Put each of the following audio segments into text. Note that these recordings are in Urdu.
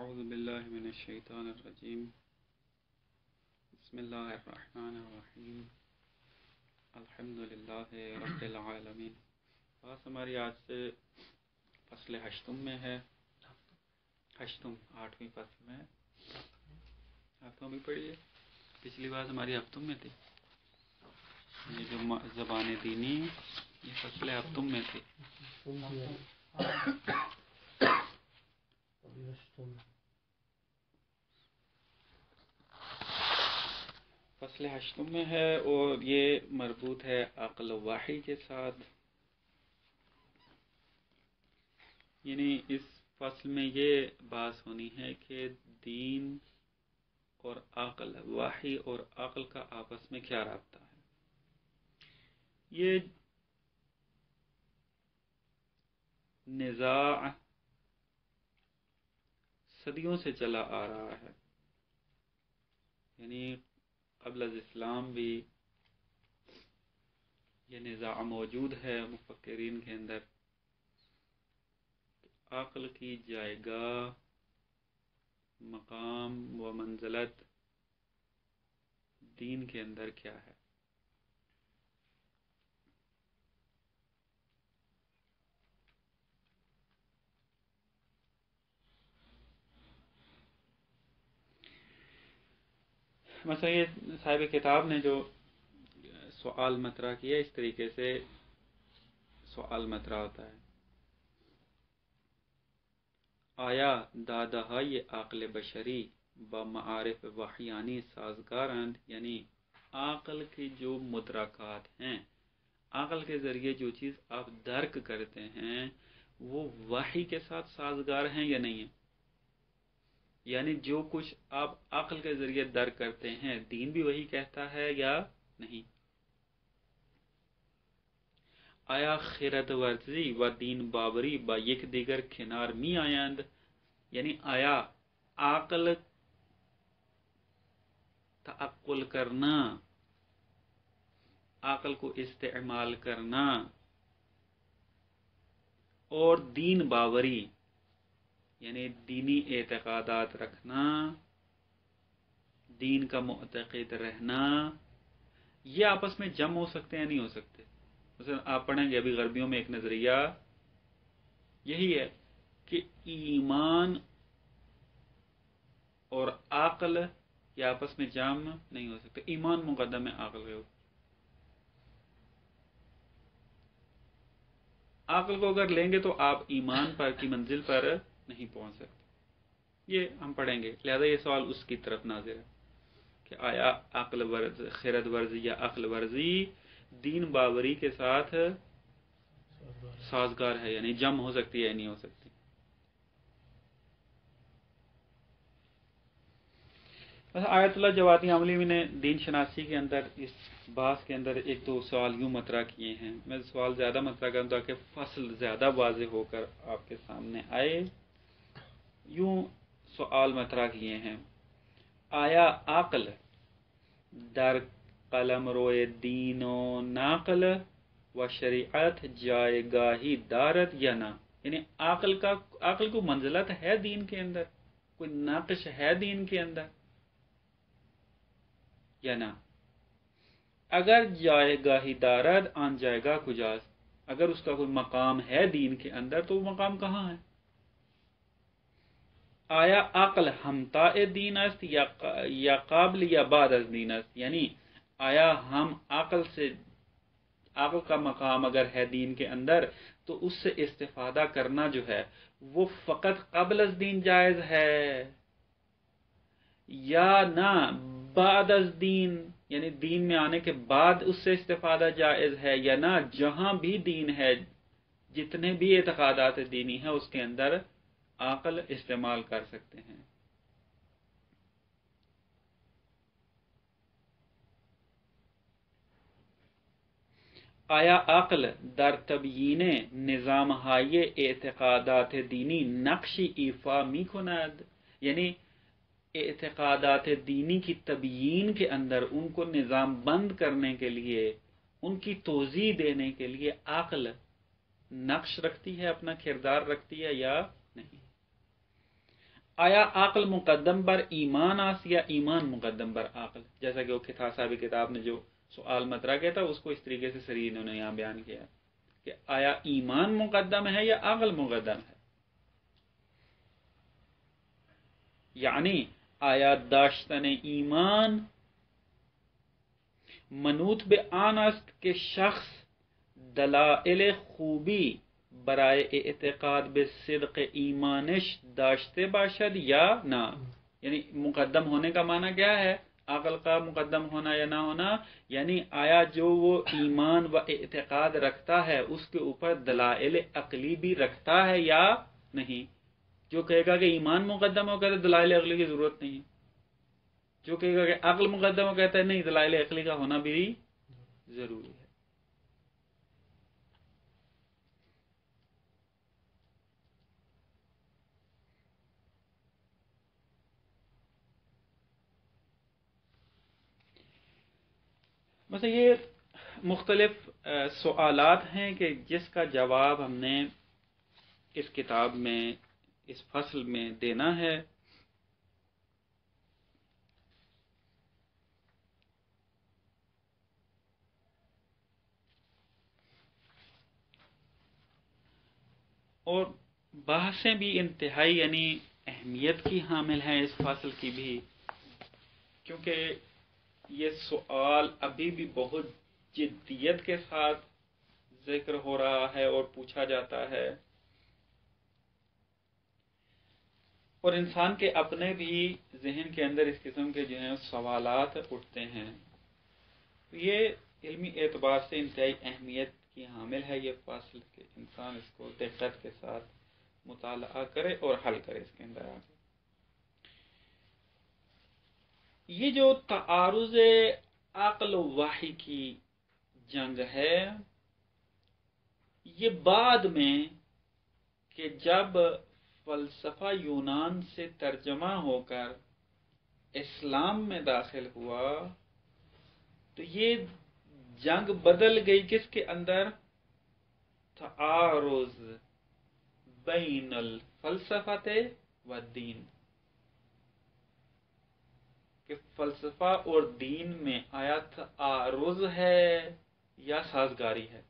أعوذ بالله من الشيطان الرجيم. بسم الله الرحمن الرحيم. الحمد لله رب العالمين. بات ہماری آج سے فصل ہشتم میں ہے. ہشتم، آٹھویں فصل میں. ہفتوں بھی پڑھی ہے پچھلی بات ہماری ہفتوں میں تھی. یہ جو زبان دینی، یہ فصل ہفتم میں تھی. فصل ہشتم میں ہے اور یہ مربوط ہے عقل واحی کے ساتھ. یعنی اس فصل میں یہ بات ہونی ہے کہ دین اور عقل واحی اور عقل کا آپس میں کیا رابطہ ہے؟ یہ نزاع صدیوں سے چلا آ رہا ہے۔ یعنی قبل از اسلام بھی یہ نظام موجود ہے مفکرین کے اندر۔ عقل کی جائے گاہ، مقام و منزلت دین کے اندر کیا ہے؟ مثلا یہ صاحب کتاب نے جو سوال مطرح کیا، اس طریقے سے سوال مطرح ہوتا ہے۔ آیا دادا یہ عقل بشری با معارف وحیانی سازگارند یعنی عقل کی جو مدرکات ہیں عقل کے ذریعے جو چیز آپ درک کرتے ہیں، وہ وحی کے ساتھ سازگار ہیں یا نہیں ہیں؟ یعنی جو کچھ آپ عقل کے ذریعے درک کرتے ہیں، دین بھی وہی کہتا ہے یا نہیں؟ آیا خیرت ورزی و دین بابری با یک دیگر کنار می آیند. یعنی آیا عقل تعقل کرنا، عقل کو استعمال کرنا، اور دین باوری یعنی دینی اعتقادات رکھنا، دین کا معتقد رہنا، یہ آپس میں جم ہو سکتے ہیں نہیں ہو سکتے؟ مثلا آپ پڑھیں گے ابھی غربیوں میں ایک نظریہ، یہی ہے کہ ایمان اور عقل یہ آپس میں جام نہیں ہو سکتے، ایمان مقدم ہے عقل کے عقل کو اگر لیں گے تو آپ ایمان پر کی منزل پر نہیں پہنچ سکتے۔ یہ ہم پڑھیں گے۔ لہذا یہ سوال اس کی طرف ناظر ہے کہ آیا عقل ورز خیرت ورزی یا عقل ورزی دین باوری کے ساتھ سازگار ہے؟ یعنی جم ہو سکتی ہے یا نہیں ہو سکتی؟ آیت اللہ جواتی عملی نے دین شناسی کے اندر، اس باس کے اندر ایک دو سوال یوں مطرح کیے ہیں۔ میں سوال زیادہ مطرح کروں تاکہ فصل زیادہ واضح ہو کر آپ کے سامنے آئے۔ یوں سوال مطرح کیے ہیں۔ آیا عقل در قلم روئے دین و ناقل و شریعت جائے گاہی دارت یا نہ؟ یعنی عقل کا عقل کو منزلت ہے دین کے اندر؟ کوئی نقش ہے دین کے اندر؟ یا نہ؟ اگر جائے گاہی دارت آن جائے گا کجاز اگر اس کا کوئی مقام ہے دین کے اندر تو وہ مقام کہاں ہے؟ آیا عقل ہمتا دین است یا قابل یا بعد از دین است؟ یعنی آیا ہم عقل سے، عقل کا مقام اگر ہے دین کے اندر، تو اس سے استفادہ کرنا جو ہے، وہ فقط قبل از دین جائز ہے یا نہ بعد از دین؟ یعنی دین میں آنے کے بعد اس سے استفادہ جائز ہے یا نہ؟ جہاں بھی دین ہے، جتنے بھی اعتقادات دینی ہیں، اس کے اندر عقل استعمال کر سکتے ہیں۔ آیا عقل در تبیین نظام ہائی اعتقادات دینی نقشی ایفا می کند؟ یعنی اعتقادات دینی کی تبیین کے اندر ان کو نظام بند کرنے کے لیے، ان کی توضیح دینے کے لیے عقل نقش رکھتی ہے، اپنا کردار رکھتی ہے یا نہیں؟ آیا عقل مقدم بر ایمان آس یا ایمان مقدم بر عقل؟ جیسا کہ وہ کتاب صاحب کتاب نے جو سوال مطرح کیا تھا، اس کو اس طریقے سے سری انہوں نے یہاں بیان کیا کہ آیا ایمان مقدم ہے یا عقل مقدم ہے؟ یعنی آیا داشتن ایمان منوط بے آنست کے شخص دلائل خوبی برائے اعتقاد بے صدق ایمانش داشتے باشد یا نہ یعنی مقدم ہونے کا معنی کیا ہے؟ عقل کا مقدم ہونا یا نہ ہونا؟ یعنی آیا جو وہ ایمان و اعتقاد رکھتا ہے، اس کے اوپر دلائل عقلی بھی رکھتا ہے یا نہیں؟ جو کہے گا کہ ایمان مقدم ہو کہتے دلائل عقلی کی ضرورت نہیں۔ جو کہے گا کہ عقل مقدم ہو کہتا ہے، نہیں، دلائل عقلی کا ہونا بھی ضروری بس یہ مختلف سوالات ہیں کہ جس کا جواب ہم نے اس کتاب میں، اس فصل میں دینا ہے۔ اور بحثیں بھی انتہائی یعنی اہمیت کی حامل ہیں اس فصل کی بھی، کیونکہ یہ سوال ابھی بھی بہت جدیت کے ساتھ ذکر ہو رہا ہے اور پوچھا جاتا ہے۔ اور انسان کے اپنے بھی ذہن کے اندر اس قسم کے جو ہیں سوالات اٹھتے ہیں۔ یہ علمی اعتبار سے انتہائی اہمیت کی حامل ہے۔ یہ فاصل کہ انسان اس کو دقت کے ساتھ مطالعہ کرے اور حل کرے اس کے اندر آگے۔ یہ جو تعارض عقل و واحی کی جنگ ہے، یہ بعد میں کہ جب فلسفہ یونان سے ترجمہ ہو کر اسلام میں داخل ہوا، تو یہ جنگ بدل گئی کس کے اندر؟ تعارض بین الفلسفت و دین۔ کہ فلسفہ اور دین میں آیا تعارض ہے یا سازگاری ہے؟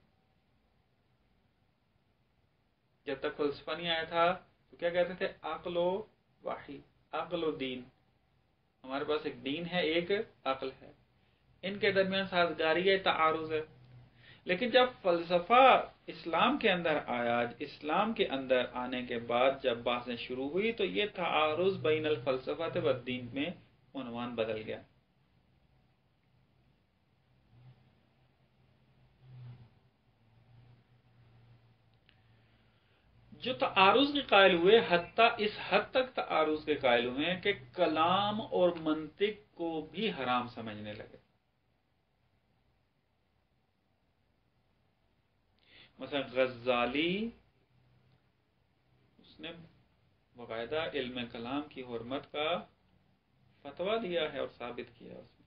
جب تک فلسفہ نہیں آیا تھا تو کیا کہتے تھے؟ عقل و واحد عقل و دین۔ ہمارے پاس ایک دین ہے، ایک عقل ہے۔ ان کے درمیان سازگاری ہے، تعارض ہے۔ لیکن جب فلسفہ اسلام کے اندر آیا، اسلام کے اندر آنے کے بعد جب باتیں شروع ہوئی، تو یہ تعارض بین الفلسفہ و دین میں عنوان بدل گیا۔ جو تعارض کے قائل ہوئے، حتیٰ اس حد تک تعارض کے قائل ہوئے کہ کلام اور منطق کو بھی حرام سمجھنے لگے۔ مثلا غزالی، اس نے باقاعدہ علم کلام کی حرمت کا فتوا دیا ہے اور ثابت کیا اس میں۔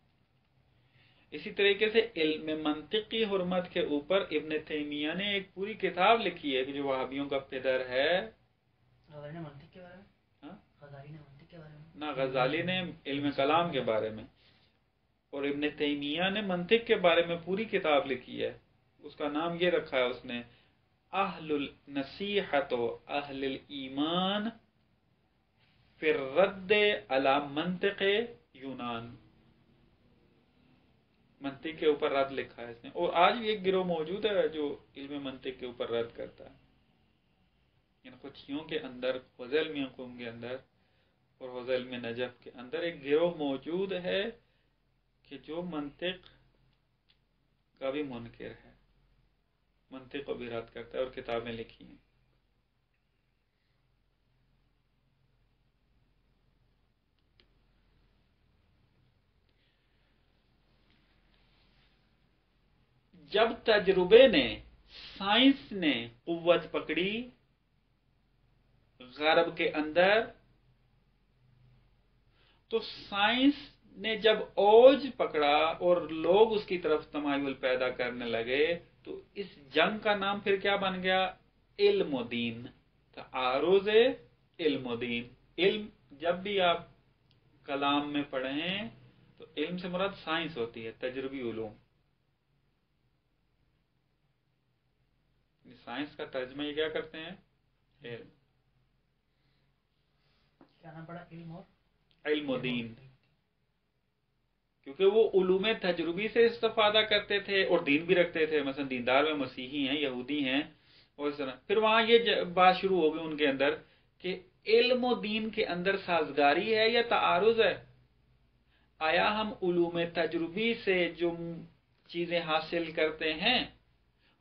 اسی طریقے سے علم منطقی حرمت کے اوپر ابن تیمیہ نے ایک پوری کتاب لکھی ہے جو وہابیوں کا پدر ہے۔ ہاں؟ نہ غزالی نے علم کلام کے بارے میں۔ اور ابن تیمیہ نے منطق کے بارے میں پوری کتاب لکھی ہے۔ اس کا نام یہ رکھا ہے اس نے اہل النصیحت و اہل الایمان فی رد علی منطق یونان۔ منطق کے اوپر رد لکھا ہے اس نے۔ اور آج بھی ایک گروہ موجود ہے جو علم منطق کے اوپر رد کرتا ہے۔ یعنی کچھیوں کے اندر حضل میں قوم کے اندر اور حضل میں نجف کے اندر ایک گروہ موجود ہے کہ جو منطق کا بھی منکر ہے۔ منطق کو بھی رد کرتا ہے اور کتابیں لکھی ہیں۔ جب تجربے نے سائنس نے قوت پکڑی، غرب کے اندر، تو سائنس نے جب اوج پکڑا اور لوگ اس کی طرف تمایل پیدا کرنے لگے، تو اس جنگ کا نام پھر کیا بن گیا؟ علم و دین۔ تعارض علم و دین۔ علم، جب بھی آپ کلام میں پڑھیں، تو علم سے مراد سائنس ہوتی ہے، تجربی علوم۔ سائنس کا ترجمہ یہ کیا کرتے ہیں؟ علم. پڑا علم اور علم و دین. کیونکہ وہ علوم تجربی سے استفادہ کرتے تھے اور دین بھی رکھتے تھے. مثلا دیندار میں مسیحی ہیں یہودی ہیں اور اس طرح. پھر وہاں یہ بات شروع ہو گئی ان کے اندر کہ علم و دین کے اندر سازگاری ہے یا تعارض ہے؟ آیا ہم علوم تجربی سے جو چیزیں حاصل کرتے ہیں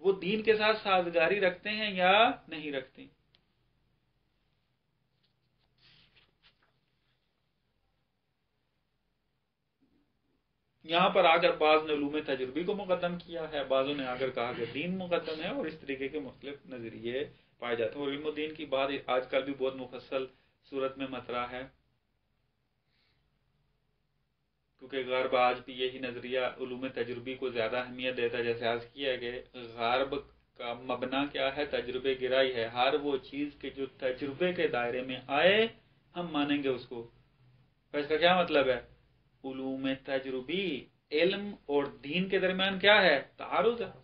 وہ دین کے ساتھ سازگاری رکھتے ہیں یا نہیں رکھتے یہاں پر آگر بعض نے علوم تجربی کو مقدم کیا ہے، بعضوں نے آگر کہا کہ دین مقدم ہے اور اس طریقے کے مختلف نظریے پائے جاتے ہیں اور علم و دین کی بات آج کل بھی بہت مفصل صورت میں مطرح ہے۔ کیونکہ غرب آج بھی یہی نظریہ علوم تجربی کو زیادہ اہمیت دیتا ہے، جیسے آج کیا کہ غرب کا مبنا کیا ہے؟ تجربے گرائی ہے۔ ہر وہ چیز کے جو تجربے کے دائرے میں آئے، ہم مانیں گے اس کو۔ اس کا کیا مطلب ہے؟ علوم تجربی، علم اور دین کے درمیان کیا ہے؟ تعارض ہے۔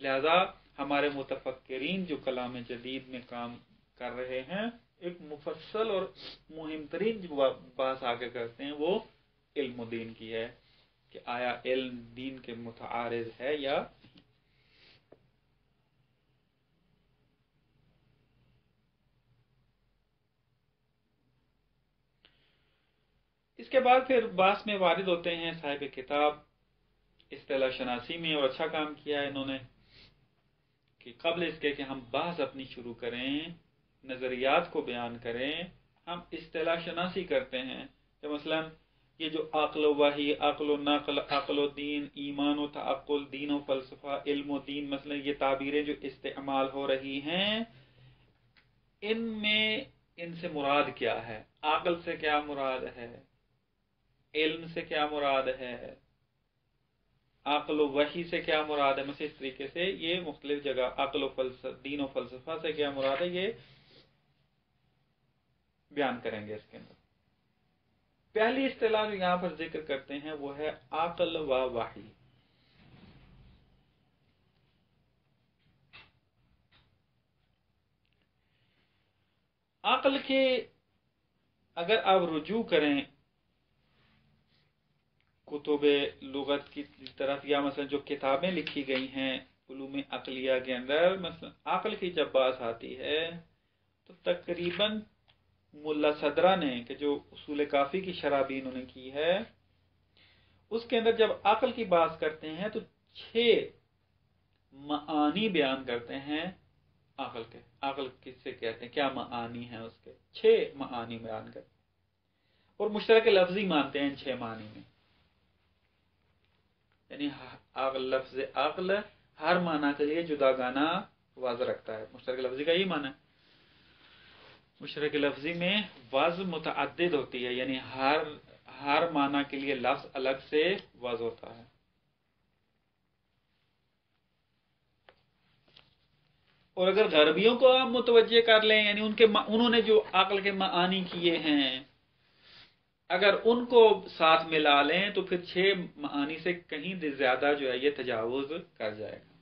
لہذا ہمارے متفکرین جو کلام جدید میں کام کر رہے ہیں ایک مفصل اور مہم ترین جو بات آگے کرتے ہیں وہ علم و دین کی ہے کہ آیا علم دین کے متعارض ہے یا اس کے بعد پھر باس میں وارد ہوتے ہیں صاحب کتاب، اصطلاح شناسی میں اور اچھا کام کیا ہے انہوں نے کہ قبل اس کے کہ ہم بحث اپنی شروع کریں نظریات کو بیان کریں، ہم اصطلاح شناسی کرتے ہیں کہ مثلا یہ جو عقل و وحی، عقل و نقل، عقل و دین، ایمان و تعقل، دین و فلسفہ، علم و دین، مثلا یہ تعبیریں جو استعمال ہو رہی ہیں، ان میں ان سے مراد کیا ہے؟ عقل سے کیا مراد ہے؟ علم سے کیا مراد ہے؟ عقل و وحی سے کیا مراد ہے؟ مثلا اس طریقے سے یہ مختلف جگہ عقل و فلسفہ، دین و فلسفہ سے کیا مراد ہے؟ یہ بیان کریں گے اس کے اندر۔ پہلی اصطلاح جو یہاں پر ذکر کرتے ہیں وہ ہے عقل و واحی عقل کے اگر آپ رجوع کریں کتب لغت کی طرف، یا مثلا جو کتابیں لکھی گئی ہیں علوم عقلیہ کے اندر، مثلا عقل کی جب بات آتی ہے تو تقریباً ملا صدرہ نے کہ جو اصول کافی کی شرابی انہوں نے کی ہے، اس کے اندر جب عقل کی بات کرتے ہیں تو چھ معانی بیان کرتے ہیں عقل کے۔ عقل کس سے کہتے ہیں؟ کیا معانی ہیں اس کے؟ چھ معانی بیان کرتے ہیں۔ اور مشترک لفظی مانتے ہیں چھ معنی میں۔ یعنی عقل، لفظ عقل ہر معنی کے لیے جدا گانا واضح رکھتا ہے۔ مشترک لفظی کا یہی معنی ہے۔ مشرق لفظی میں وز متعدد ہوتی ہے یعنی ہر ہر معنی کے لیے لفظ الگ سے وز ہوتا ہے۔ اور اگر غربیوں کو آپ متوجہ کر لیں یعنی ان کے انہوں نے جو عقل کے معانی کیے ہیں، اگر ان کو ساتھ ملا لیں تو پھر چھ معانی سے کہیں زیادہ جو ہے یہ تجاوز کر جائے گا۔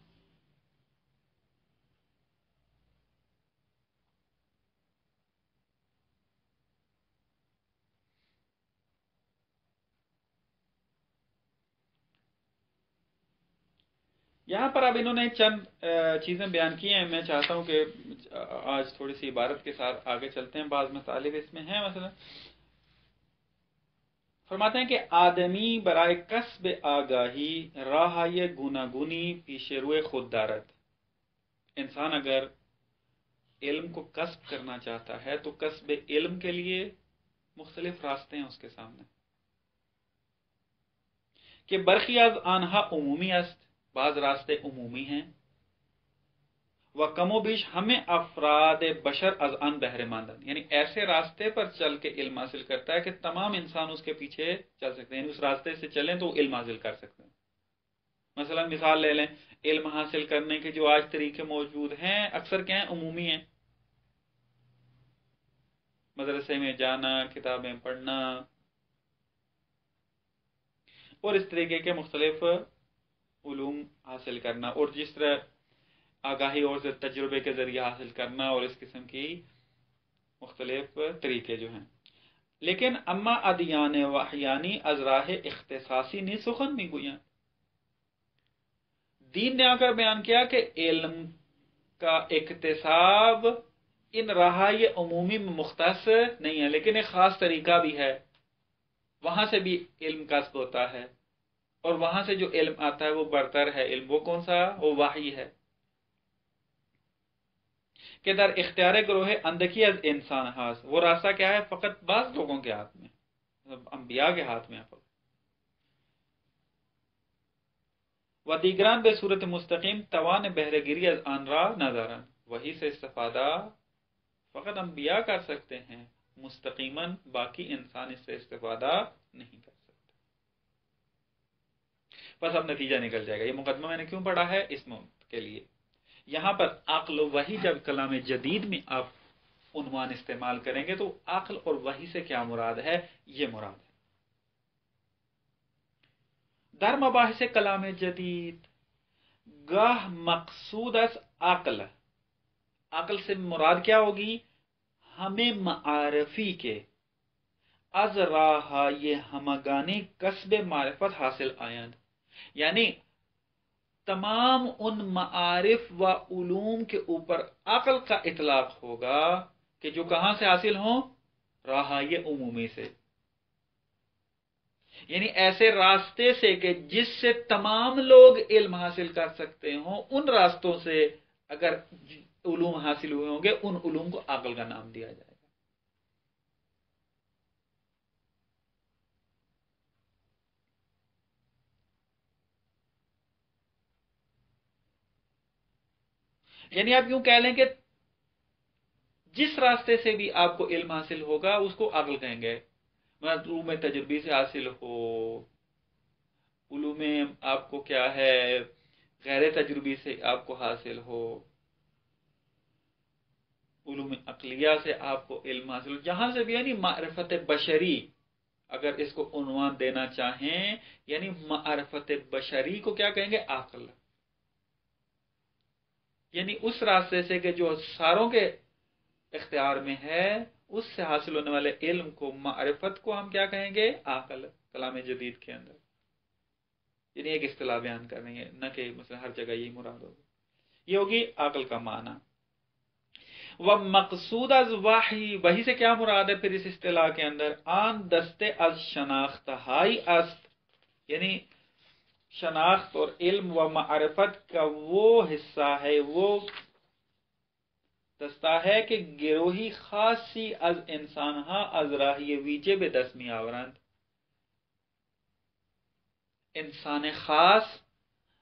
یہاں پر اب انہوں نے چند چیزیں بیان کی ہیں۔ میں چاہتا ہوں کہ آج تھوڑی سی عبارت کے ساتھ آگے چلتے ہیں۔ بعض مطالب اس میں ہیں، مثلا۔ فرماتے ہیں کہ آدمی برائے قصب آگاہی راہ گناگونی پیش روئے خود دارت انسان اگر علم کو قصب کرنا چاہتا ہے، تو قصب علم کے لیے مختلف راستے ہیں اس کے سامنے۔ کہ برخیاز آنہا عمومی است بعض راستے عمومی ہیں۔ وہ کم و بیش ہمیں افراد بشر از ان بہر ماندن۔ یعنی ایسے راستے پر چل کے علم حاصل کرتا ہے کہ تمام انسان اس کے پیچھے چل سکتے ہیں۔ یعنی اس راستے سے چلیں تو علم حاصل کر سکتے ہیں۔ مثلا مثال لے لیں، علم حاصل کرنے کے جو آج طریقے موجود ہیں، اکثر کیا ہیں؟ عمومی ہیں۔ مدرسے میں جانا، کتابیں پڑھنا۔ اور اس طریقے کے مختلف علوم حاصل کرنا اور جس طرح آگاہی اور تجربے کے ذریعے حاصل کرنا اور اس قسم کی مختلف طریقے جو ہیں۔ لیکن اما ادیان وحیانی ازراہ اختصاصی نے سخن نہیں گویا دین نے آ کر بیان کیا کہ علم کا اقتصاب ان رہائی عمومی میں مختص نہیں ہے، لیکن ایک خاص طریقہ بھی ہے۔ وہاں سے بھی علم کسب ہوتا ہے۔ اور وہاں سے جو علم آتا ہے وہ برتر ہے۔ علم وہ کون سا؟ وہ واحی ہے۔ کہ در اختیار گروہ اندکی از انسان ہاس۔ وہ راستہ کیا ہے؟ فقط بعض لوگوں کے ہاتھ میں۔ مطلب انبیاء کے ہاتھ میں۔ فقط و دیگران بے صورت مستقیم توان بہرگیری از آن را نظرن وہی سے استفادہ فقط انبیاء کر سکتے ہیں۔ مستقیما باقی انسان اس سے استفادہ نہیں کر بس اب نتیجہ نکل جائے گا۔ یہ مقدمہ میں نے کیوں پڑھا ہے؟ اس کے لیے۔ یہاں پر عقل و وحی جب کلام جدید میں آپ عنوان استعمال کریں گے تو عقل اور وحی سے کیا مراد ہے؟ یہ مراد ہے۔ در مباحث کلام جدید، گاہ مقصود از عقل۔ عقل سے مراد کیا ہوگی؟ ہمیں معرفی کے۔ از راہ یہ ہمگانی قصب معرفت حاصل آئند یعنی تمام ان معارف و علوم کے اوپر عقل کا اطلاق ہوگا کہ جو کہاں سے حاصل ہوں؟ راہی عمومی سے۔ یعنی ایسے راستے سے کہ جس سے تمام لوگ علم حاصل کر سکتے ہوں، ان راستوں سے اگر علوم حاصل ہوئے ہوں گے، ان علوم کو عقل کا نام دیا جائے۔ یعنی آپ یوں کہہ لیں کہ جس راستے سے بھی آپ کو علم حاصل ہوگا، اس کو عقل کہیں گے۔ علوم تجربی سے حاصل ہو، علوم آپ کو کیا ہے، غیر تجربی سے آپ کو حاصل ہو، علوم اقلیہ سے آپ کو علم حاصل ہو، جہاں سے بھی یعنی معرفت بشری۔ اگر اس کو عنوان دینا چاہیں یعنی معرفت بشری کو کیا کہیں گے؟ عقل۔ یعنی اس راستے سے کہ جو ساروں کے اختیار میں ہے، اس سے حاصل ہونے والے علم کو، معرفت کو ہم کیا کہیں گے؟ عقل کلام جدید کے اندر۔ یعنی ایک اصطلاح بیان کر رہی ہے نہ کہ مثلا ہر جگہ یہی مراد ہوگی یہ ہوگی عقل کا معنی۔ وہ مقصود از واہی وہی سے کیا مراد ہے؟ پھر اس اصطلاح کے اندر، آن دستے از شناخت ہائی است۔ یعنی شناخت اور علم و معرفت کا وہ حصہ ہے، وہ دستا ہے کہ گروہی خاصی از انسان ہاں از راہی ویجے بے دسمی آورند۔ انسان خاص،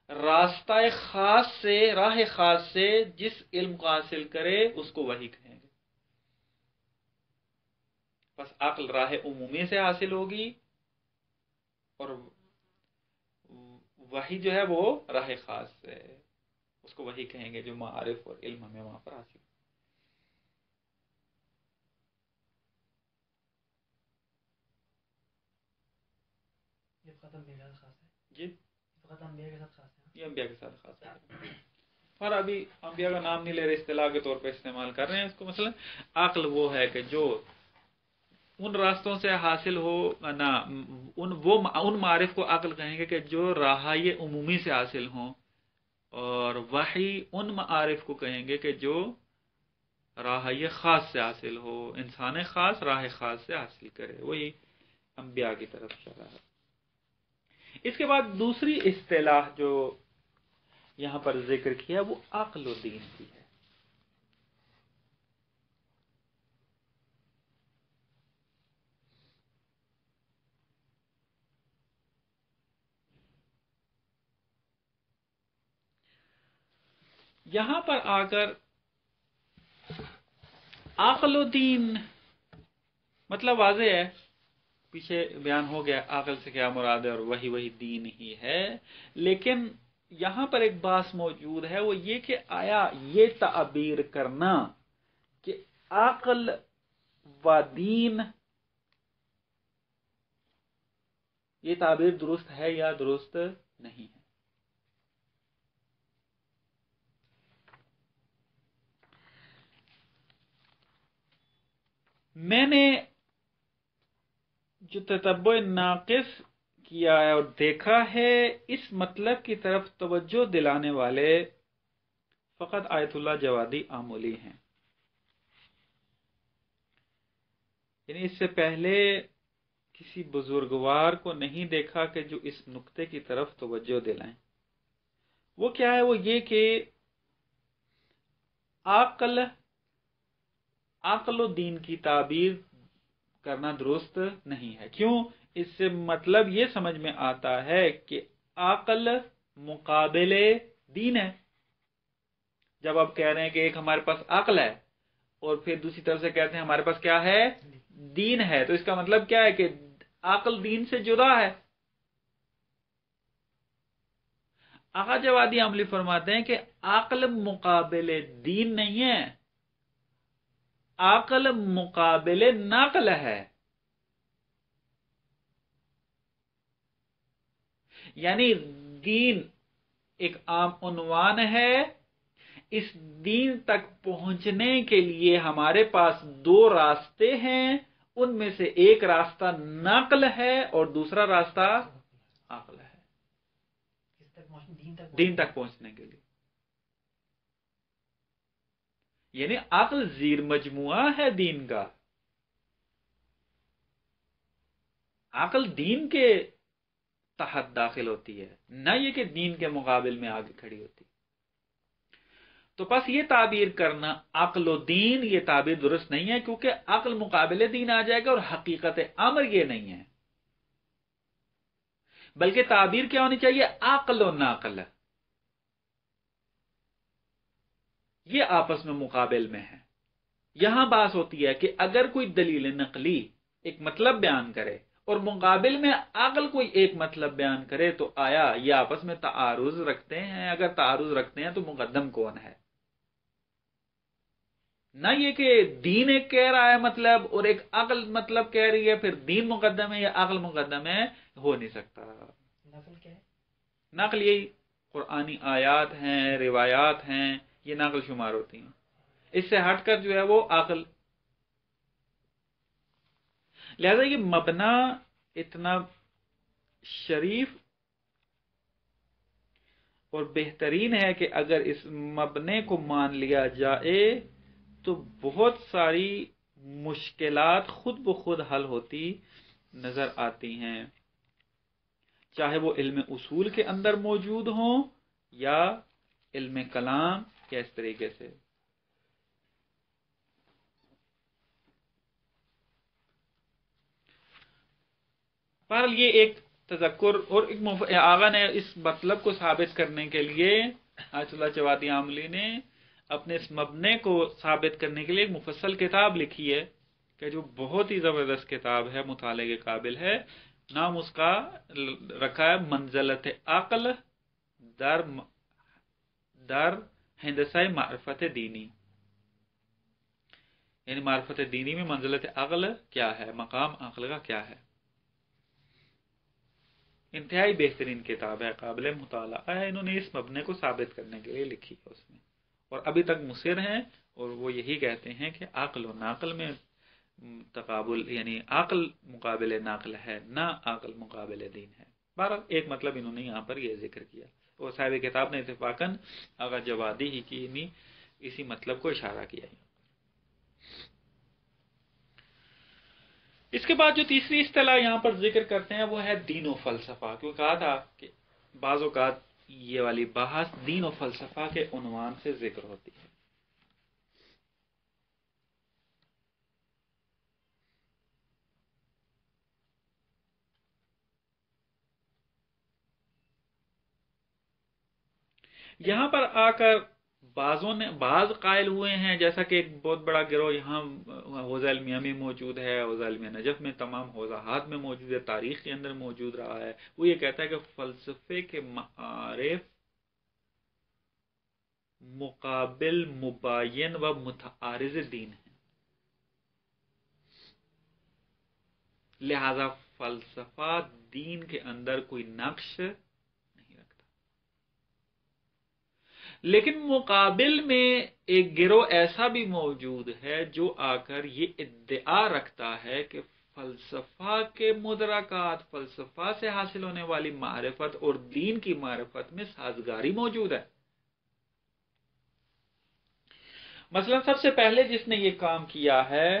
راستہ خاص سے، راہ خاص سے جس علم کو حاصل کرے، اس کو وہی کہیں گے۔ بس عقل راہ عمومی سے حاصل ہوگی اور وہی جو ہے وہ راہ خاص ہے۔ اس کو وہی کہیں گے جو معارف اور علم ہمیں وہاں پر حاصل جی؟ یہ انبیاء کے ساتھ خاص ہے۔ اور ابھی انبیاء کا نام نہیں لے رہے اصطلاح کے طور پہ استعمال کر رہے ہیں اس کو مثلا عقل وہ ہے کہ جو ان راستوں سے حاصل ہو، نہ، ان وہ ان معارف کو عقل کہیں گے کہ جو راہی عمومی سے حاصل ہوں، اور وہی ان معارف کو کہیں گے کہ جو راہی خاص سے حاصل ہو، انسان خاص، راہ خاص سے حاصل کرے، وہی انبیاء کی طرف چلا ہے۔ اس کے بعد دوسری اصطلاح جو یہاں پر ذکر کیا، وہ عقل و دین کی ہے۔ یہاں پر آ کر عقل و دین مطلب واضح ہے، پیچھے بیان ہو گیا، عقل سے کیا مراد ہے اور وہی وہی دین ہی ہے۔ لیکن یہاں پر ایک باس موجود ہے، وہ یہ کہ آیا یہ تعبیر کرنا کہ عقل و دین، یہ تعبیر درست ہے یا درست نہیں ہے۔ میں نے جو تتبع ناقص کیا ہے اور دیکھا ہے، اس مطلب کی طرف توجہ دلانے والے فقط آیت اللہ جوادی آمولی ہیں۔ یعنی اس سے پہلے کسی بزرگوار کو نہیں دیکھا کہ جو اس نقطے کی طرف توجہ دلائیں۔ وہ کیا ہے؟ وہ یہ کہ عقل عقل و دین کی تعبیر کرنا درست نہیں ہے۔ کیوں؟ اس سے مطلب یہ سمجھ میں آتا ہے کہ عقل مقابل دین ہے۔ جب آپ کہہ رہے ہیں کہ ایک ہمارے پاس عقل ہے اور پھر دوسری طرف سے کہتے ہیں ہمارے پاس کیا ہے؟ دین ہے۔ تو اس کا مطلب کیا ہے کہ عقل دین سے جدا ہے۔ آقا جوادی عملی فرماتے ہیں کہ عقل مقابل دین نہیں ہے عقل مقابل نقل ہے۔ یعنی دین ایک عام عنوان ہے۔ اس دین تک پہنچنے کے لیے ہمارے پاس دو راستے ہیں۔ ان میں سے ایک راستہ نقل ہے اور دوسرا راستہ عقل ہے۔ دین تک پہنچنے کے لیے۔ یعنی عقل زیر مجموعہ ہے دین کا۔ عقل دین کے تحت داخل ہوتی ہے، نہ یہ کہ دین کے مقابل میں آگے کھڑی ہوتی۔ تو بس یہ تعبیر کرنا عقل و دین، یہ تعبیر درست نہیں ہے کیونکہ عقل مقابل دین آ جائے گا اور حقیقت امر یہ نہیں ہے۔ بلکہ تعبیر کیا ہونی چاہیے؟ عقل و ناقل۔ یہ آپس میں مقابل میں ہے۔ یہاں بات ہوتی ہے کہ اگر کوئی دلیل نقلی ایک مطلب بیان کرے اور مقابل میں عقل کوئی ایک مطلب بیان کرے تو آیا یہ آپس میں تعارض رکھتے ہیں۔ اگر تعارض رکھتے ہیں تو مقدم کون ہے؟ نہ یہ کہ دین ایک کہہ رہا ہے مطلب اور ایک عقل مطلب کہہ رہی ہے پھر دین مقدم ہے یا عقل مقدم ہے ہو نہیں سکتا۔ نقل کیا ہے؟ نقل یہی قرآنی آیات ہیں روایات ہیں۔ یہ نقل شمار ہوتی ہیں۔ اس سے ہٹ کر جو ہے وہ عقل لہذا یہ مبنا اتنا شریف اور بہترین ہے کہ اگر اس مبنے کو مان لیا جائے تو بہت ساری مشکلات خود بخود حل ہوتی نظر آتی ہیں۔ چاہے وہ علم اصول کے اندر موجود ہوں یا علم کلام کس طریقے سے؟ پر یہ ایک تذکر اور ایک آغا نے اس مطلب کو ثابت کرنے کے لیے آج اللہ چوادی عاملی نے اپنے اس مبنے کو ثابت کرنے کے لیے ایک مفصل کتاب لکھی ہے کہ جو بہت ہی زبردست کتاب ہے، مطالعے کے قابل ہے۔ نام اس کا رکھا ہے منزلت عقل، در در ہندسہ معرفت دینی۔ یعنی معرفت دینی میں منزلت عقل کیا ہے؟ مقام عقل کا کیا ہے؟ انتہائی بہترین کتاب ہے، قابل مطالعہ ہے۔ انہوں نے اس مبنے کو ثابت کرنے کے لیے لکھی ہے اس میں۔ اور ابھی تک مصر ہیں اور وہ یہی کہتے ہیں کہ عقل و ناقل میں تقابل یعنی عقل مقابل ناقل ہے، نہ عقل مقابل دین ہے۔ بارہ ایک مطلب انہوں نے یہاں پر یہ ذکر کیا۔ اور صاحب کتاب نے اتفاقاً اگر جوادی ہی کی نہیں اسی مطلب کو اشارہ کیا یہاں اس کے بعد جو تیسری اصطلاح یہاں پر ذکر کرتے ہیں وہ ہے دین و فلسفہ۔ کیوں کہا تھا کہ بعض اوقات یہ والی بحث دین و فلسفہ کے عنوان سے ذکر ہوتی ہے۔ یہاں پر آ کر بعضوں نے بعض قائل ہوئے ہیں، جیسا کہ ایک بہت بڑا گروہ یہاں، حوضہ علمیہ میں موجود ہے، حوضہ علمیہ نجف میں، تمام حوضہات میں موجود ہے، تاریخ کے اندر موجود رہا ہے۔ وہ یہ کہتا ہے کہ فلسفے کے معارف مقابل مبین و متعارض دین ہیں۔ لہذا فلسفہ دین کے اندر کوئی نقش نہیں رکھتا لیکن مقابل میں ایک گروہ ایسا بھی موجود ہے جو آ کر یہ ادعا رکھتا ہے کہ فلسفہ کے مدرکات، فلسفہ سے حاصل ہونے والی معرفت اور دین کی معرفت میں سازگاری موجود ہے۔ مثلا سب سے پہلے جس نے یہ کام کیا ہے،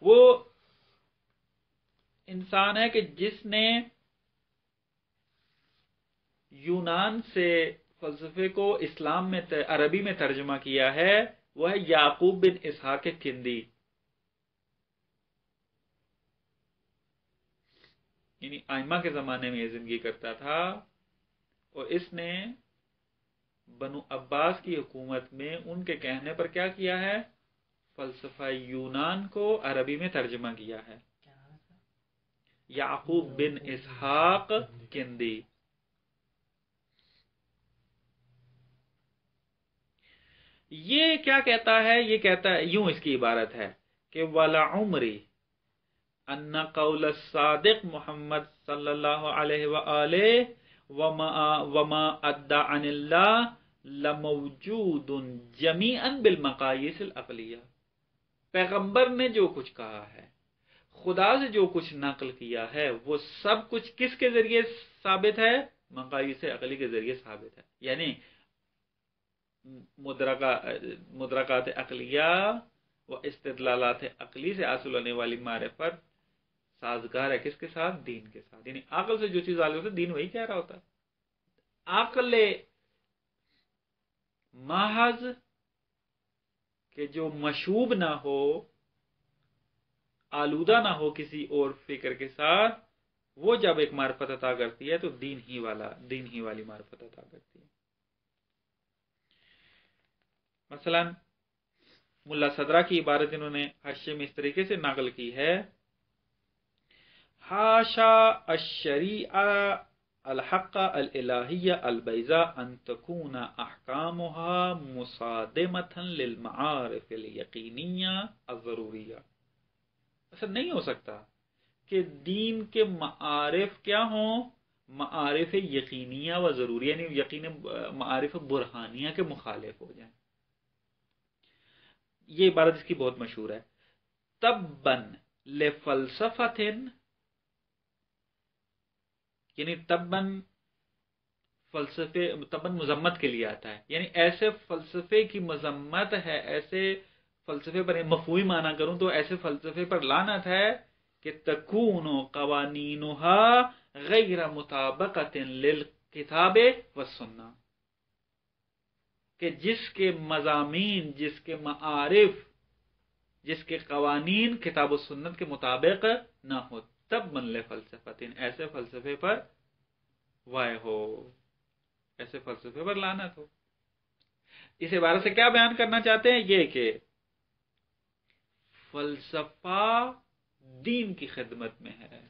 وہ انسان ہے کہ جس نے یونان سے فلسفے کو اسلام میں عربی میں ترجمہ کیا ہے وہ ہے یعقوب بن اسحاق کندی۔ یعنی آئمہ کے زمانے میں یہ زندگی کرتا تھا۔ اور اس نے بنو عباس کی حکومت میں ان کے کہنے پر کیا کیا ہے؟ فلسفہ یونان کو عربی میں ترجمہ کیا ہے۔ یعقوب بن اسحاق کندی۔ یہ کیا کہتا ہے؟ یہ کہتا ہے، یوں اس کی عبارت ہے کہ ولا عمری ان قول الصادق محمد صلی اللہ علیہ وآلہ وما وما ادا عن اللہ لموجود جمیعا بالمقایس العقلیہ پیغمبر نے جو کچھ کہا ہے، خدا سے جو کچھ نقل کیا ہے، وہ سب کچھ کس کے ذریعے ثابت ہے؟ مقایس عقلی کے ذریعے ثابت ہے۔ یعنی مدرکات عقلیہ و استدلالات عقلی سے حاصل ہونے والی معرفت سازگار ہے کس کے ساتھ؟ دین کے ساتھ۔ یعنی عقل سے جو چیز حاصل ہوتا ہے، دین وہی کہہ رہا ہوتا ہے۔ عقل محض کہ جو مشوب نہ ہو، آلودہ نہ ہو کسی اور فکر کے ساتھ، وہ جب ایک معرفت عطا کرتی ہے تو دین ہی والا، دین ہی والی معرفت عطا کرتی ہے۔ مثلا ملا صدرہ کی عبارت انہوں نے حشے میں اس طریقے سے نقل کی ہے ہاشا الشریعہ الحق الالہیہ البیضا ان تکون احکامها مصادمتا للمعارف الیقینیہ الضروریہ. ایسا نہیں ہو سکتا کہ دین کے معارف کیا ہوں، معارف یقینیہ و ضروری یعنی یقین معارف برہانیہ کے مخالف ہو جائیں۔ یہ عبارت اس کی بہت مشہور ہے۔ تب بن لے یعنی تبن فلسفے تبن مذمت کے لیے آتا ہے۔ یعنی ایسے فلسفے کی مذمت ہے، ایسے فلسفے پر مفہومی معنی کروں تو ایسے فلسفے پر لانت ہے کہ تکون قوانین غیر مطابقت للکتاب و سننا کہ جس کے مضامین، جس کے معارف، جس کے قوانین کتاب و سنت کے مطابق نہ ہو، تب من لے فلسفہ ایسے فلسفے پر وائے ہو، ایسے فلسفے پر لانت ہو۔ اس عبارت سے کیا بیان کرنا چاہتے ہیں؟ یہ کہ فلسفہ دین کی خدمت میں ہے۔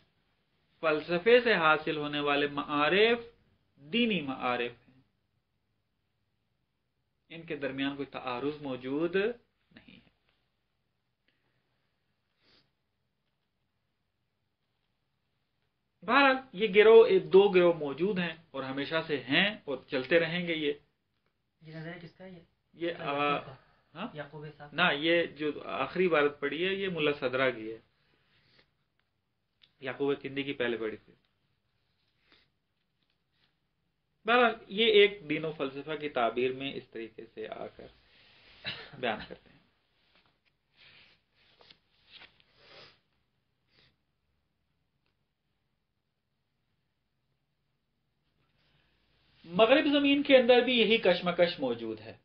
فلسفے سے حاصل ہونے والے معارف دینی معارف ان کے درمیان کوئی تعارض موجود نہیں ہے۔ بہرحال یہ گروہ دو گروہ موجود ہیں اور ہمیشہ سے ہیں اور چلتے رہیں گے یہ۔ یہ ہاں؟ نہ یہ جو آخری بارت پڑی ہے یہ ملا صدرہ کی ہے۔ یعقوب کندی کی پہلے پڑی تھی۔ بہرحال یہ ایک دین و فلسفہ کی تعبیر میں اس طریقے سے آ کر بیان کرتے ہیں۔ مغرب زمین کے اندر بھی یہی کشمکش موجود ہے۔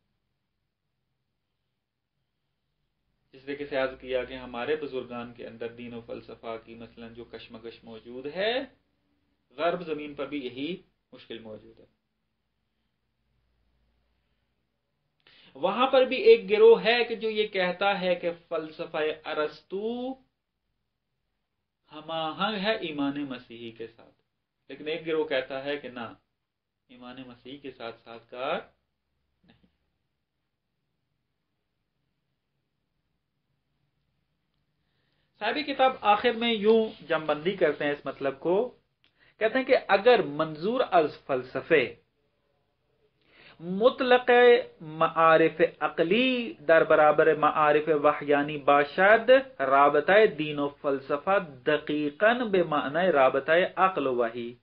جس طریقے سے عرض کیا کہ ہمارے بزرگان کے اندر دین و فلسفہ کی مثلا جو کشمکش موجود ہے، غرب زمین پر بھی یہی مشکل موجود ہے۔ وہاں پر بھی ایک گروہ ہے کہ جو یہ کہتا ہے کہ فلسفہ ارستو ہم آہنگ ہے ایمان مسیحی کے ساتھ۔ لیکن ایک گروہ کہتا ہے کہ نہ، ایمان مسیح کے ساتھ ساتھ کار نہیں صاحبی کتاب آخر میں یوں جم بندی کرتے ہیں اس مطلب کو۔ کہتے ہیں کہ اگر منظور از فلسفے، مطلق معارف عقلی در برابر معارف وحیانی باشد، رابطہ دین و فلسفہ دقیقاً بے معنی رابطہ عقل و وحی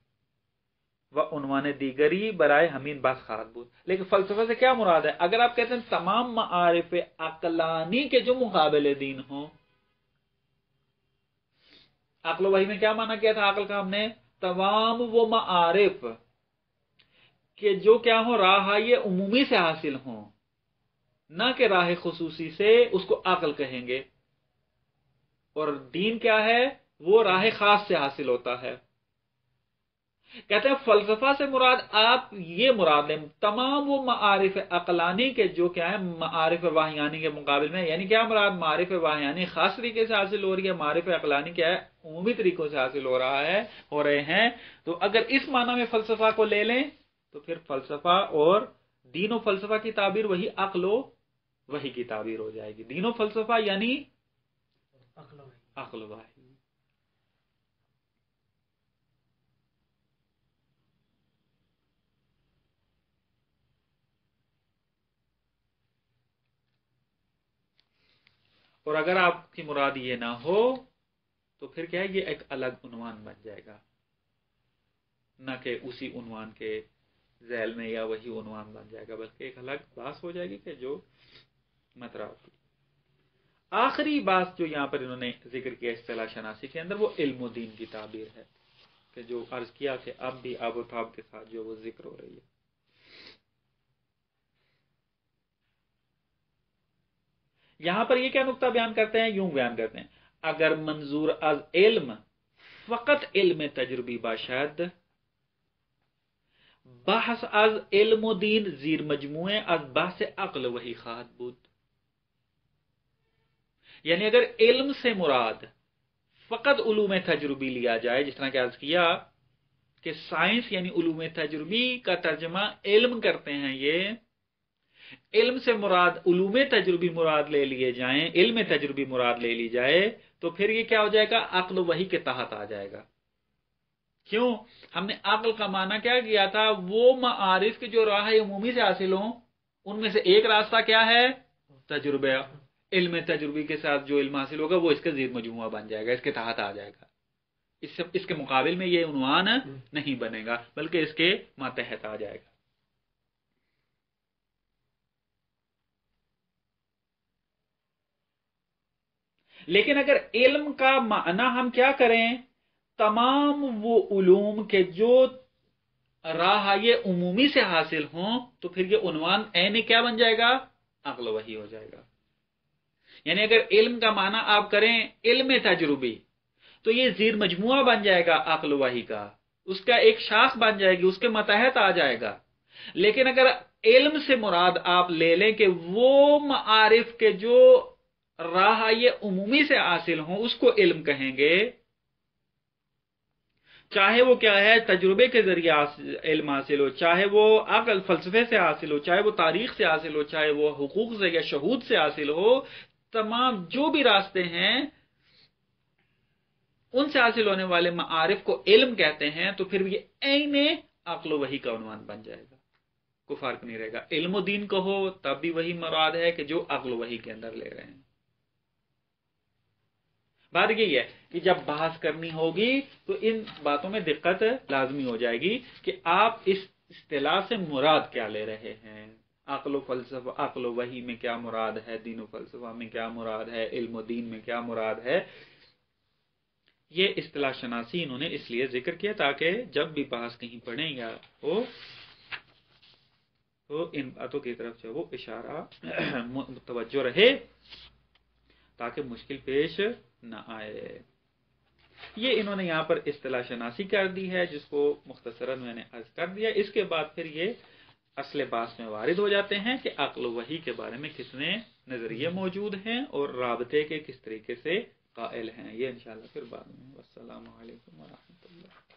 و عنوان دیگری برائے ہمین بس خواہد بود. لیکن فلسفہ سے کیا مراد ہے؟ اگر آپ کہتے ہیں تمام معارف عقلانی کے جو مقابل دین ہوں، عقل و وحی میں کیا مانا کیا تھا؟ عقل کا ہم نے تمام وہ معارف کہ جو کیا ہو راہ یہ عمومی سے حاصل ہوں۔ نہ کہ راہ خصوصی سے اس کو عقل کہیں گے۔ اور دین کیا ہے؟ وہ راہ خاص سے حاصل ہوتا ہے۔ کہتے ہیں فلسفہ سے مراد آپ یہ مراد لیں تمام وہ معارف عقلانی کے جو کیا ہے معارف واہیانی کے مقابل میں یعنی کیا مراد معارف واہیانی خاص طریقے سے حاصل ہو رہی ہے معارف عقلانی کیا ہے عمومی طریقوں سے حاصل ہو رہا ہے ہو رہے ہیں۔ تو اگر اس معنی میں فلسفہ کو لے لیں تو پھر فلسفہ اور دین و فلسفہ کی تعبیر وہی عقل و وہی کی تعبیر ہو جائے گی۔ دین و فلسفہ یعنی عقل واحد اور اگر آپ کی مراد یہ نہ ہو، تو پھر کیا ہے؟ یہ ایک الگ عنوان بن جائے گا۔ نہ کہ اسی عنوان کے ذیل میں یا وہی عنوان بن جائے گا، بلکہ ایک الگ بات ہو جائے گی کہ جو مترا ہوگی آخری بات جو یہاں پر انہوں نے ذکر کیا اصطلاح شناسی کے اندر، وہ علم و دین کی تعبیر ہے، کہ جو عرض کیا کہ اب بھی آب و تاب کے ساتھ جو وہ ذکر ہو رہی ہے۔ یہاں پر یہ کیا نقطہ بیان کرتے ہیں؟ یوں بیان کرتے ہیں۔ اگر منظور از علم، فقط علم تجربی باشد، بحث از علم و دین زیر مجموعے، از بحث عقل وہی خواہد بود۔ یعنی اگر علم سے مراد فقط علوم تجربی لیا جائے، جس طرح کہ عرض کیا کہ سائنس یعنی علوم تجربی کا ترجمہ علم کرتے ہیں، یہ علم سے مراد علوم تجربی مراد لے لیے جائیں علم تجربی مراد لے لی جائے تو پھر یہ کیا ہو جائے گا؟ عقل وہی کے تحت آ جائے گا۔ کیوں؟ ہم نے عقل کا معنی کیا کیا تھا؟ وہ معارف کے جو راہ عمومی سے حاصل ہوں ان میں سے ایک راستہ کیا ہے؟ تجربہ۔ علم تجربی کے ساتھ جو علم حاصل ہوگا وہ اس کا زیر مجموعہ بن جائے گا اس کے تحت آ جائے گا۔ اس سے اس کے مقابل میں یہ عنوان نہیں بنے گا بلکہ اس کے ماتحت آ جائے گا۔ لیکن اگر علم کا معنی ہم کیا کریں؟ تمام وہ علوم کے جو راہ یہ عمومی سے حاصل ہوں، تو پھر یہ عنوان این کیا بن جائے گا؟ عقل وہی ہو جائے گا۔ یعنی اگر علم کا معنی آپ کریں علم تجربی، تو یہ زیر مجموعہ بن جائے گا عقل وحی کا۔ اس کا ایک شاخ بن جائے گی، اس کے متحد آ جائے گا۔ لیکن اگر علم سے مراد آپ لے لیں کہ وہ معارف کے جو راہ یہ عمومی سے حاصل ہوں، اس کو علم کہیں گے۔ چاہے وہ کیا ہے، تجربے کے ذریعے علم حاصل ہو، چاہے وہ عقل فلسفے سے حاصل ہو، چاہے وہ تاریخ سے حاصل ہو، چاہے وہ حقوق سے یا شہود سے حاصل ہو، تمام جو بھی راستے ہیں، ان سے حاصل ہونے والے معارف کو علم کہتے ہیں، تو پھر یہ عین عقل و وہی کا عنوان بن جائے گا۔ کوئی فرق نہیں رہے گا۔ علم و دین کو ہو تب بھی وہی مراد ہے کہ جو عقل و وہی کے اندر لے رہے ہیں۔ بات یہی ہے کہ جب بحث کرنی ہوگی تو ان باتوں میں دقت لازمی ہو جائے گی کہ آپ اس اصطلاح سے مراد کیا لے رہے ہیں؟ عقل و فلسفہ، عقل و وحی میں کیا مراد ہے؟ دین و فلسفہ میں کیا مراد ہے؟ علم و دین میں کیا مراد ہے؟ یہ اصطلاح شناسی انہوں نے اس لیے ذکر کیا تاکہ جب بھی بحث کہیں پڑھیں یا ہو، تو ان باتوں کی طرف سے وہ اشارہ، متوجہ رہے تاکہ مشکل پیش نہ آئے۔ یہ انہوں نے یہاں پر اصطلاح شناسی کر دی ہے، جس کو مختصراً میں نے عرض کر دیا۔ اس کے بعد پھر یہ اصل باس میں وارد ہو جاتے ہیں کہ عقل و وحی کے بارے میں کتنے نظریے موجود ہیں اور رابطے کے کس طریقے سے قائل ہیں۔ یہ انشاءاللہ پھر بعد میں۔ السلام علیکم ورحمۃ اللہ۔